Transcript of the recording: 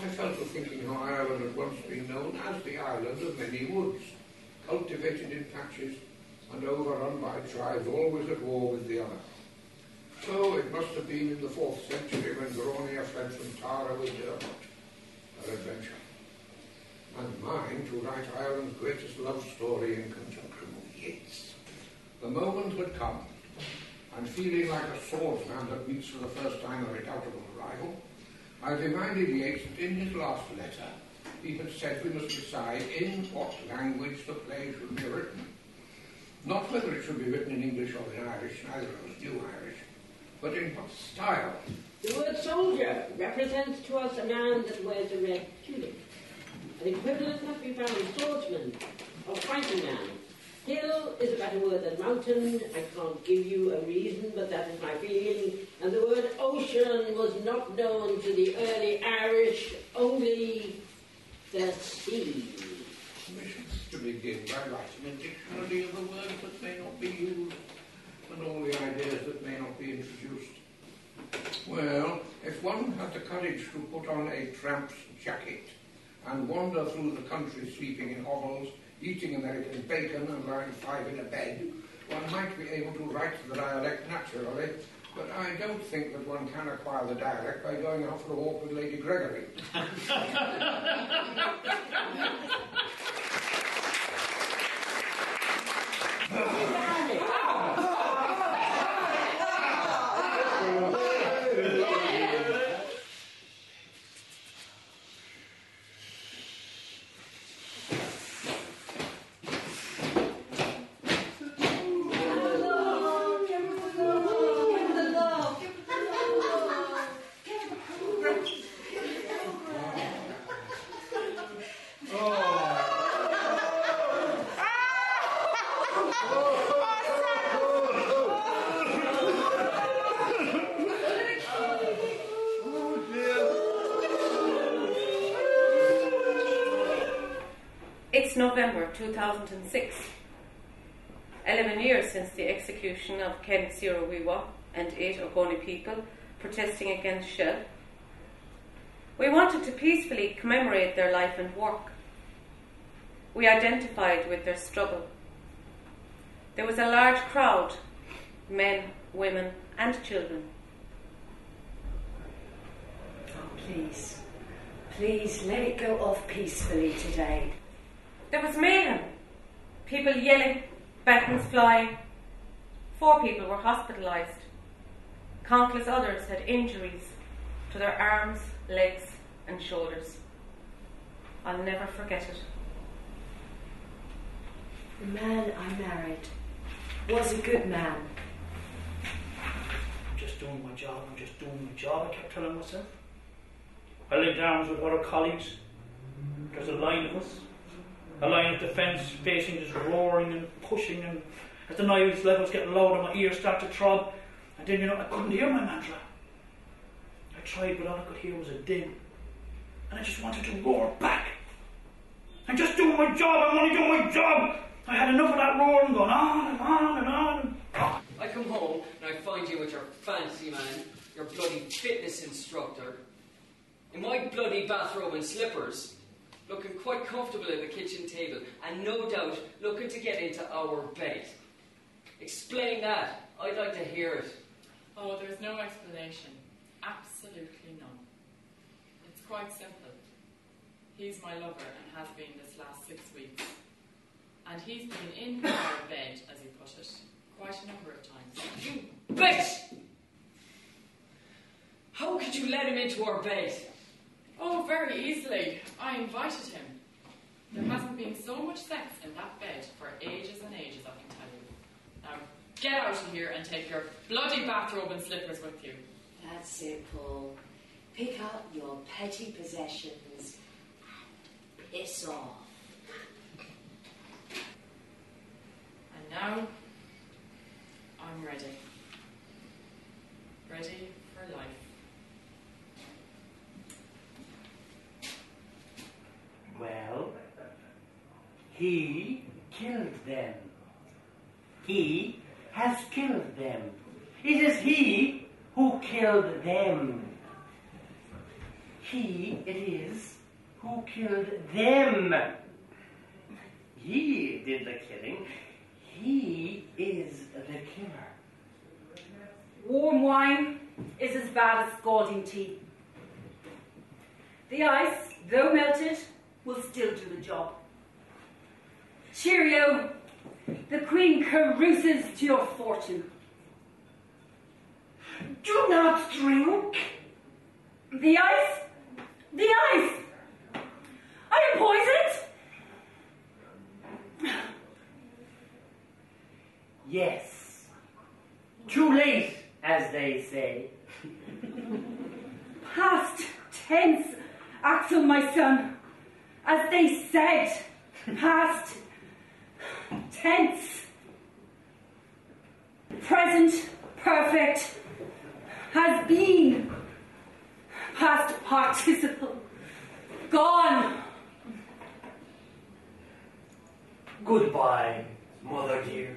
I fell to thinking how Ireland had once been known as the island of many woods, cultivated in patches and overrun by tribes always at war with the other. So it must have been in the fourth century when Grania fled from Tara with Dermot, her adventure. And mine to write Ireland's greatest love story in conjunction with Yeats. The moment had come, and feeling like a swordsman that meets for the first time a redoubtable rival, I reminded Yeats that in his last letter he had said we must decide in what language the play should be written. Not whether it should be written in English or in Irish, neither of us knew Irish, but in what style. The word soldier represents to us a man that wears a red tunic. An equivalent must be found in swordsman or fighting man. Hill is a better word than mountain. I can't give you a reason, but that is my feeling. And the word ocean was not known to the early Irish, only the sea. To begin by writing a dictionary of the words that may not be used and all the ideas that may not be introduced. Well, if one had the courage to put on a tramp's jacket and wander through the country sleeping in hovels eating American bacon and lying five in a bed, one might be able to write the dialect naturally, but I don't think that one can acquire the dialect by going out for a walk with Lady Gregory. November 2006. 11 years since the execution of Ken Siro and eight Ogoni people protesting against Shell. We wanted to peacefully commemorate their life and work. We identified with their struggle. There was a large crowd men, women, and children. Oh, please, please let it go off peacefully today. There was mayhem. People yelling, batons flying. Four people were hospitalized. Countless others had injuries to their arms, legs, and shoulders. I'll never forget it. The man I married was a good man. I'm just doing my job, I'm just doing my job, I kept telling myself. I linked arms with other colleagues. There's a line of us. A line of defence facing just roaring and pushing and as the noise levels get louder my ears start to throb and then you know I couldn't hear my mantra. I tried but all I could hear was a din. And I just wanted to roar back. I'm just doing my job, I'm only doing my job. I had enough of that roaring going on and on and on. I come home and I find you with your fancy man, your bloody fitness instructor, in my bloody bathrobe and slippers, looking quite comfortable at the kitchen table, and no doubt looking to get into our bed. Explain that. I'd like to hear it. Oh, there's no explanation. Absolutely none. It's quite simple. He's my lover and has been this last six weeks. And he's been in our bed, as he put it, quite a number of times. You bitch! How could you let him into our bed? Very easily. I invited him. There hasn't been so much sex in that bed for ages and ages, I can tell you. Now, get out of here and take your bloody bathrobe and slippers with you. That's it, Paul. Pick up your petty possessions and piss off. And now, I'm ready. Ready for life. Well, he killed them. He has killed them. It is he who killed them. He it is who killed them. He did the killing. He is the killer. Warm wine is as bad as scalding tea. The ice, though melted, will still do the job. Cheerio! The Queen carouses to your fortune. Do not drink. The ice! The ice! Are you poisoned? Yes. Too late, as they say. Past tense, Axel, my son. As they said, past tense. Present perfect has been. Past participle gone. Goodbye, mother dear.